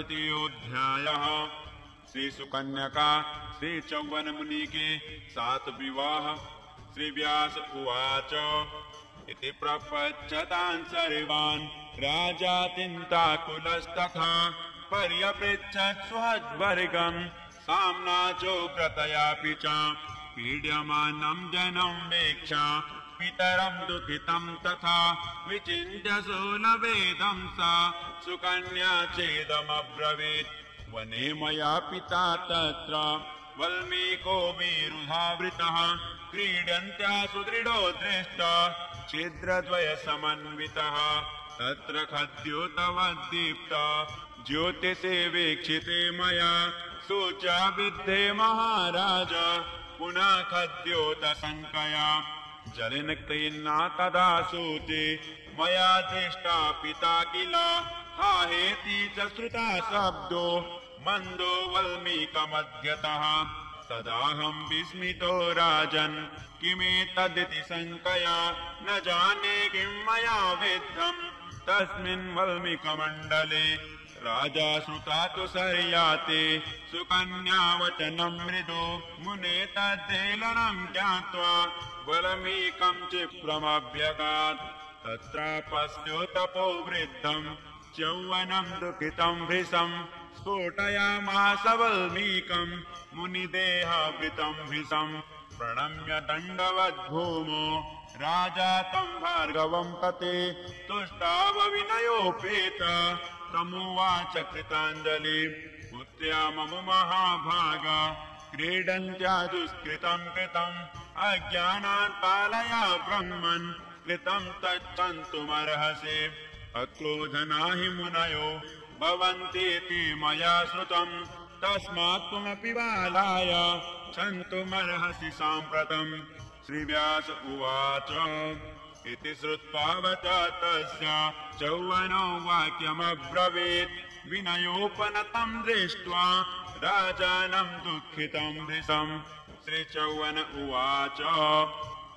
तृतीयोध्याय श्री सुकन्या का श्री चौवन मुनि के सात विवाह। श्री व्यास उवाच, इति प्रपच्छता सर्वान्, राजा तिन्ताकुलस्तथा पर्यपृच्छत् स्वहद्वर्गम् साम्ना चोग्रतयापि च, पीड्यमानं जनं वेक्षा पितरम् दुःखितम् तथा विचिन्त्य न वेदम् सा सुकन्या चेदमब्रवीत्। वने मया पिता तत्र वल्मीको वीरुधावृतः क्रीडन्त्या सुदृढो दृष्ट छिद्रद्वयसमन्वितः। तत्र खद्योतवद्दीप्त ज्योतिषे वीक्षिते मया सूचा विद्धे महाराज पुनः खद्योतशङ्कया जलिनक्तीन्ना तदा सूचे मया दृष्टा पिता किल? हाहेति च श्रुता शब्दो मन्दो वल्मीकमध्यतः तदाहम् विस्मितो राजन् किमेतदिति शङ्कया न जाने किम् मया विद्धम् तस्मिन् वल्मीकमण्डले राजा श्रुता तु सर्याते सुकन्यावचनम् मृदु मुने तद्धेलनम् ज्ञात्वा वल्मीकम् चिप्रमभ्यगात्। तत्रापस्यो तपो वृद्धम् चौवनम् दुःखितम् भृशम् स्फोटयामास वल्मीकम् मुनिदेहावृतम् भृशम् प्रणम्य दण्डवद्भूमो राजा तम् भार्गवम् पते तुष्टावविनयोपेत तमुवाच कृताञ्जलि। पुत्र्या मम महाभाग। क्रीडन्त्या दुष्कृतम् कृतम्। अज्ञानात् पालया ब्रह्मन्। कृतम् तच्छन्तुमर्हसि। अक्रोधना हि मुनयो। भवन्तीति मया श्रुतम्। तस्मात् त्वमपि बालाय। क्षन्तुमर्हसि साम्प्रतम्। श्रीव्यास उवाच इति श्रुत्वा तस्य चौवनो वाक्यमब्रवीत्। विनयोपनतम् दृष्ट्वा राजानम् दुःखितम् भृशम् श्रीचौवन उवाच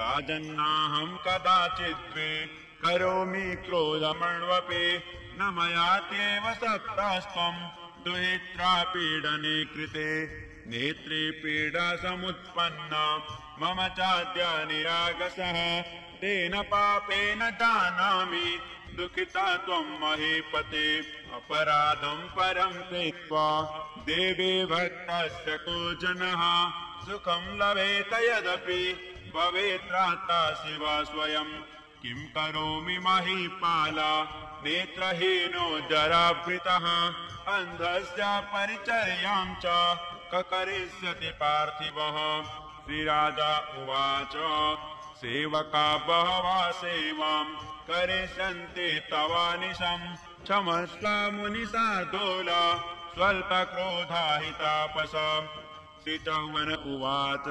राजन्नाहम् कदाचिद्वे करोमि क्रोधमण्वपि। न मया त्येव सत्तास्त्वम् दुहित्रा पीडने कृते नेत्रे पीडा समुत्पन्ना। मम चाद्य निरागसः। तेन पापेन जानामि। दुःखिता त्वम् महीपते। अपराधम् परम् कृत्वा। देवे भक्तस्य को जनः सुखम् लभेत यदपि। भवेत्राता शिवा स्वयम् किम् करोमि महीपाला। नेत्रहीनो जराभृतः अन्धस्य परिचर्याम् च करिष्यति पार्थिवः। श्रीराजा उवाच सेवका बहवा सेवाम् करिष्यन्ति तवानिशम् क्षमस्व मुनिशार्दूला स्वल्पक्रोधाहितापस श्रीचौवन उवाच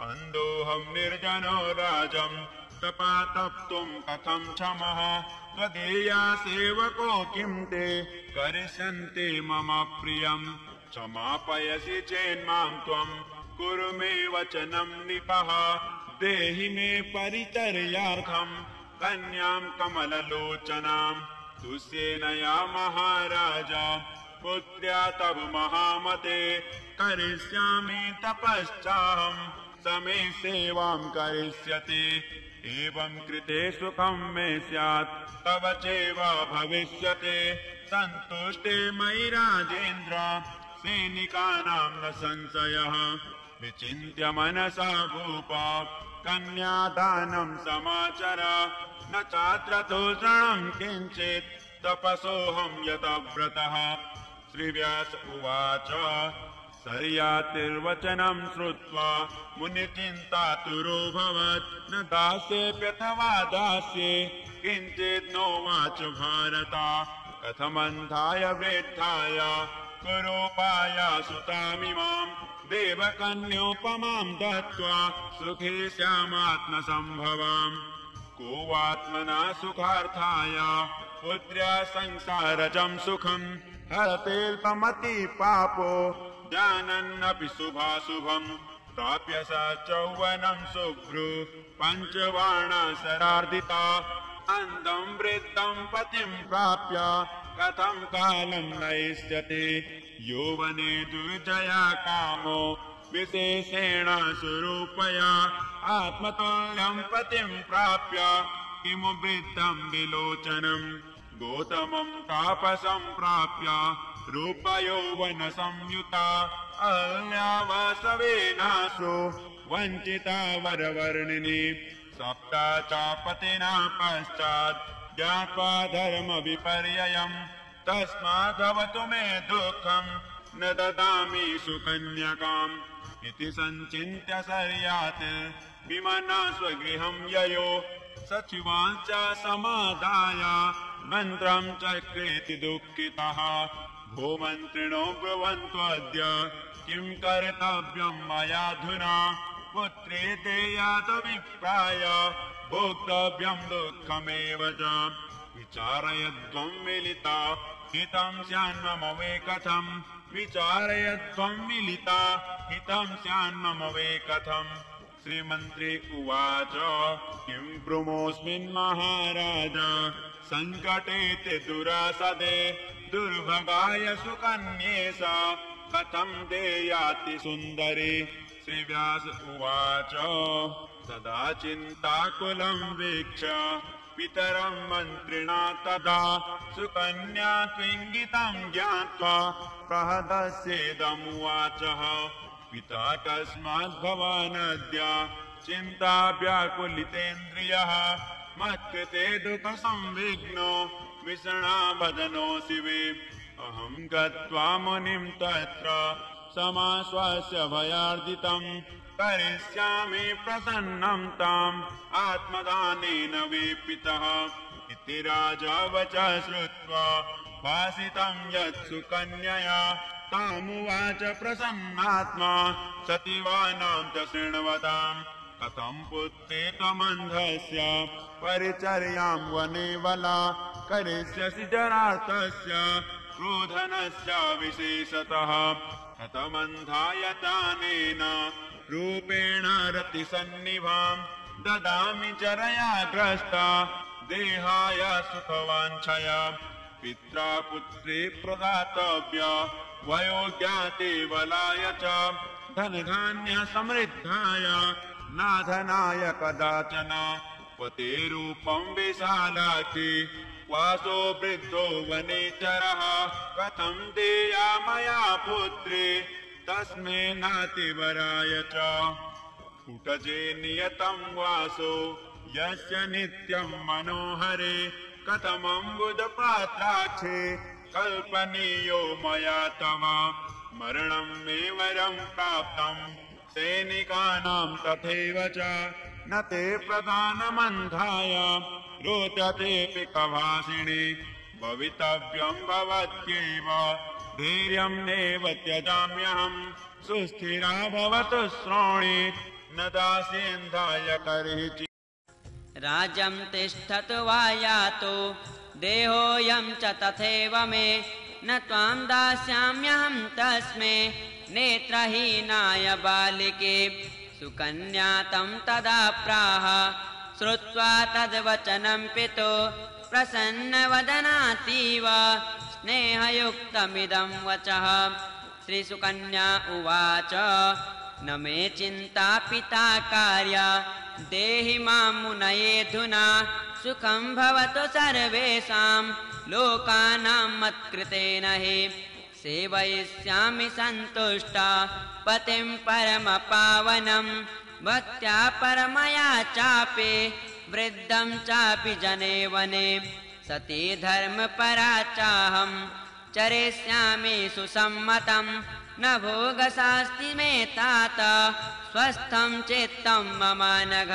अन्धोऽहम् निर्जनो राजम् तपातप्तुम् कथम् क्षमः? त्वदीया सेवको किम् ते? करिष्यन्ति मम प्रियम् क्षमापयसि चेन्माम् त्वम् कुरु मे वचनम् निपः। देहि मे परिचर्यार्थम् कन्याम् कमललोचनाम् तुष्येनया महाराज। पुत्र्या तव महामते। करिष्यामि तपश्चाहम् समे सेवाम् करिष्यति। एवम् कृते सुखम् मे स्यात्। तव चैव भविष्यते। सन्तुष्टे मयि राजेन्द्र सैनिकानाम् न संशयः विचिन्त्य मनसा भूपा कन्यादानम् समाचर। न चात्र तूषणम् किञ्चित् तपसोऽहम् यतव्रतः श्रीव्यास उवाच सर्यातिर्वचनम् श्रुत्वा मुनिचिन्तातुरोऽभवत् न दास्येऽप्यथवा दास्ये किञ्चित् नोवाच भारता। कथमन्धाय वृद्धाय कुरोपाया सुतामिमाम् देवकन्योपमाम् दत्त्वा सुखे श्यामात्मसम्भवाम्। को वात्मना सुखार्थाय पुत्र्या संसारजम् सुखम्। हरतेऽल्पमति पापो जानन्नपि शुभाशुभम्। प्राप्य स चौवनम् शुभ्रु पञ्चवाणसरार्दिता अन्धम् वृद्धम् पतिम् प्राप्य कथम् कालम् नयिष्यति यौवने दुर्जया कामो विशेषेण स्वरूपया आत्मतुल्यम् पतिम् प्राप्य किमु वृद्धम् विलोचनम् गौतमम् तापसम् प्राप्य रूपयौवन संयुता अल्यावासवेनासु वञ्चिता वरवर्णिनि सप्ता च पतिना पश्चात् ज्ञात्वा धर्मविपर्ययम् तस्माद्भवतु मे दुःखम् न ददामि सुकन्यकाम् इति सञ्चिन्त्य सर्यात् विमना स्वगृहम् ययो सचिवाञ्च समादाय मन्त्रम् चक्रेति दुःखितः। भूमन्त्रिणो ब्रुवन्त्वद्य किम् कर्तव्यम् मयाधुना पुत्रे देयातभिप्राय भोक्तव्यम् दुःखमेव च। विचारयध्वम् मिलिता हितम् स्यान्ममे कथम् विचारयध्वम् मिलिता हितम् स्यान्ममे कथम् श्रीमन्त्री उवाच। किम् ब्रुमोऽस्मिन् महाराज। सङ्कटे दुरासदे। दुर्भगाय सुकन्ये सा कथम् देयाति सुन्दरी। श्रीव्यास उवाच सदा चिन्ताकुलम् वीक्ष पितरम् मन्त्रिणा तदा सुकन्या त्विङ्गितम् ज्ञात्वा प्रहदस्येदमुवाचः। पिता कस्मात् भवानद्य चिन्ता व्याकुलितेन्द्रियः मत्कृते दुःखसंविघ्नो विषणा वदनो शिवे अहम् गत्वा मुनिम् तत्र समाश्वास्य भयार्दितम् करिष्यामि प्रसन्नम् ताम् आत्मदानेन वेपितः। इति राजा वच श्रुत्वा भासितम् यत् सुकन्यया। तामुवाच प्रसन्नात्मा सतिवानाम् च शृण्वताम् कथम् पुत्रे त्वमन्धस्य परिचर्याम् वने वला करिष्यसि जरार्थस्य क्रोधनस्य विशेषतः कथमन्धायतानेन रूपेण रतिसन्निभाम् ददामि चरया ग्रस्ता देहाय सुखवाञ्छया। पित्रा पुत्री प्रदातव्य वयो ज्ञाते बलाय च धनधान्य समृद्धाय नाधनाय कदाचन पतेरूपम् विशालाति वासो वृद्धो वनेचरः। कथम् देया मया पुत्रे तस्मै नातिवराय च। कुटजे नियतम् वासो यस्य नित्यम् मनोहरे। कथमम्बुदपात्राक्षे कल्पनीयो मया तव। मरणम् मे वरम् प्राप्तम् सैनिकानाम् तथैव च न ते प्रधानमन्धाय रोचतेऽपि कभाषिणि भवितव्यम् भवत्येव धैर्यम् नैव त्यजाम्यहम् सुस्थिरा भवतु श्रोणि न दास्यन्धाय कर्हि राज्यम् तिष्ठतु वा यातु देहोऽयम् च तथैव मे। न त्वाम् दास्याम्यहम् तस्मै नेत्रहीनाय बालिके। सुकन्या तम् तदा प्राह। श्रुत्वा तद्वचनम् पितो। प्रसन्नवदनातीव। स्नेहयुक्तमिदम् वचः। श्रीसुकन्या उवाच न मे चिन्ता पिता कार्या। देहि माम् मुनयेऽधुना सुखम् भवतु सर्वेषाम् लोकानाम् मत्कृतेन हि सेवयिष्यामि सन्तुष्टा पतिम् परमपावनम् भक्त्या परमया चापि वृद्धम् चापि जने वने। सती धर्मपरा चाहम् चरिष्यामि सुसम्मतम् न भोगशास्ति मे तात स्वस्थम् चित्तम् मम नघ।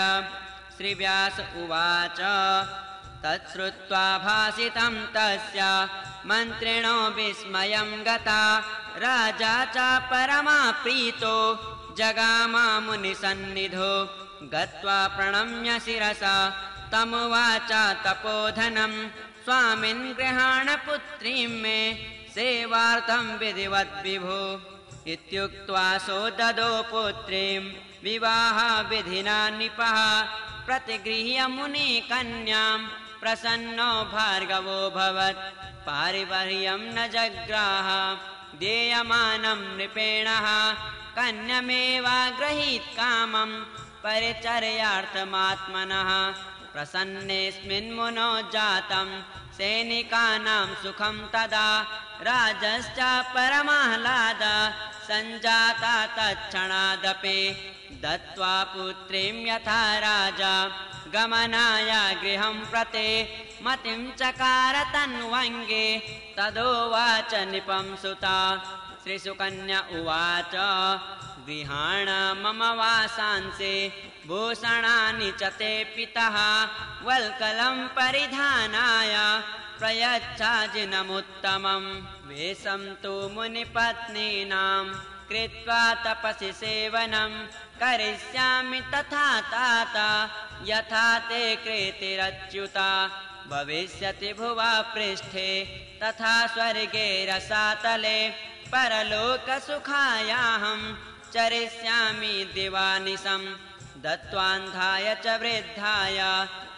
श्रीव्यास उवाच तच्छ्रुत्वा भासितम् तस्य मन्त्रिणो विस्मयम् गता। राजा च परमा प्रीतो जगामा मुनिसन्निधो। गत्वा प्रणम्य शिरसा तमुवाच तपोधनम् स्वामिन् गृहाण पुत्रीम् मे सेवार्थम् विधिवद्विभो। इत्युक्त्वा सो ददो पुत्रीं विवाहविधिना निपः प्रतिगृह्य मुनिकन्यां प्रसन्नो भार्गवोऽभवत् पारिपर्यं न जग्राह। देयमानं नृपेणः। कन्यमेवाग्रहीत् कामं। परिचर्यार्थमात्मनः प्रसन्नेऽस्मिन् मुनो जातं सैनिकानां सुखं तदा राजश्च परमाह्लाद सञ्जाता तत्क्षणादपि दत्त्वा पुत्रीं यथा राजा गमनाय गृहं प्रति मतिं चकार तन्वङ्गे तदोवाच निपं सुता श्रीसुकन्या उवाच गृहाण मम वासांसि भूषणानि च ते पितः वल्कलं परिधानाय प्रयच्छाजिनमुत्तमं वेशं तु मुनिपत्नीनां कृत्वा तपसि सेवनं करिष्यामि तथा तात। यथा ते कृतिरच्युता भविष्यति भुवा पृष्ठे तथा स्वर्गे रसातले। परलोकसुखायाहं चरिष्यामि दिवानिशं दत्त्वान्धाय च वृद्धाय।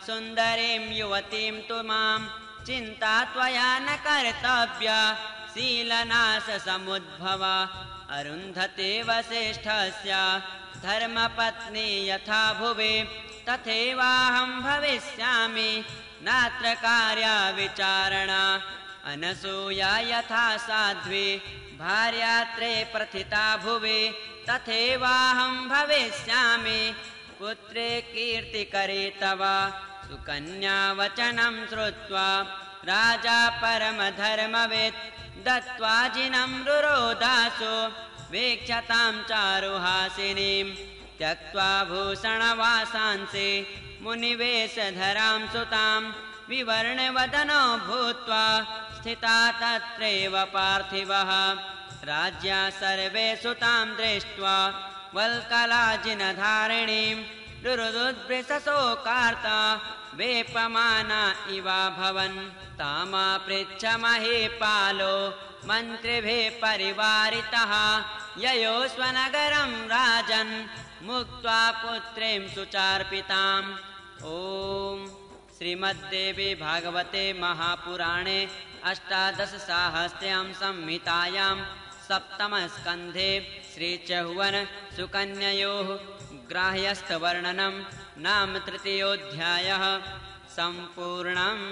सुन्दरीं युवतीं तु मां चिन्ता त्वया न कर्तव्या। शीलनाशसमुद्भव। अरुन्धते वसिष्ठस्य धर्मपत्नी यथा भुवि तथैवाहं भविष्यामि। नात्र कार्याविचारणा। अनसूया यथा साध्वी भार्यात्रे प्रथिता भुवि तथैवाहं भविष्यामि पुत्रे कीर्तिकरे तव। सुकन्यावचनं श्रुत्वा राजा परमधर्मवित् दत्त्वा जिनं रुरोदासु। वीक्षतां चारुहासिनीं त्यक्त्वा भूषणवासांसि मुनिवेशधरां सुतां विवर्णवदनो भूत्वा स्थिता तत्रैव पार्थिवः। राज्या सर्वे सुतां दृष्ट्वा वल्कलाजिनधारिणीं रुरुदुद्वृशोकार्ता वेपमाना इवाभवन् तामा पृच्छ महीपालो मन्त्रिभिः परिवारितः ययो स्वनगरं राजन् मुक्त्वा पुत्रीं सुचार्पिताम्। ॐ श्रीमद्देवी भागवते महापुराणे अष्टादशसाहस्र्यां संहितायां सप्तमस्कन्धे श्रीचहुवन सुकन्ययोः ग्राह्यस्थवर्णनं नाम तृतीयोऽध्यायः सम्पूर्णम्